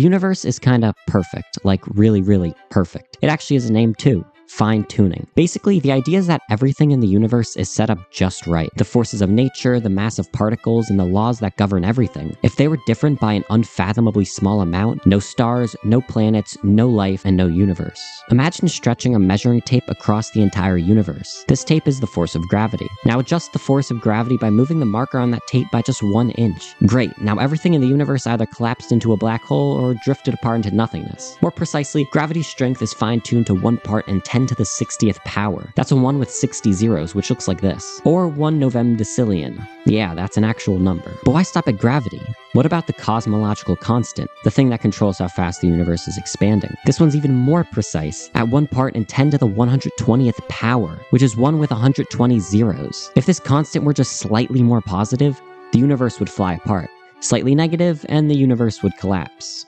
The universe is kinda perfect, like really, really perfect. It actually has a name too fine tuning. Basically, the idea is that everything in the universe is set up just right. The forces of nature, the mass of particles, and the laws that govern everything. If they were different by an unfathomably small amount, no stars, no planets, no life, and no universe. Imagine stretching a measuring tape across the entire universe. This tape is the force of gravity. Now adjust the force of gravity by moving the marker on that tape by just one inch. Great, now everything in the universe either collapsed into a black hole or drifted apart into nothingness. More precisely, gravity's strength is fine tuned to 1 part in 10 to the 60th power. That's a 1 with 60 zeros, which looks like this. Or 1 novemdecillion. Yeah, that's an actual number. But why stop at gravity? What about the cosmological constant, the thing that controls how fast the universe is expanding? This one's even more precise, at 1 part in 10 to the 120th power, which is 1 with 120 zeros. If this constant were just slightly more positive, the universe would fly apart. Slightly negative, and the universe would collapse.